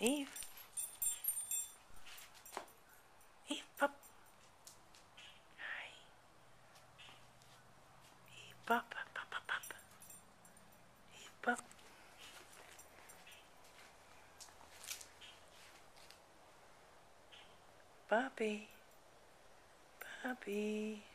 Eve. Eve, pup. Hi. Eve, pup, pup, pup, pup. Eve, pup. Puppy. Puppy.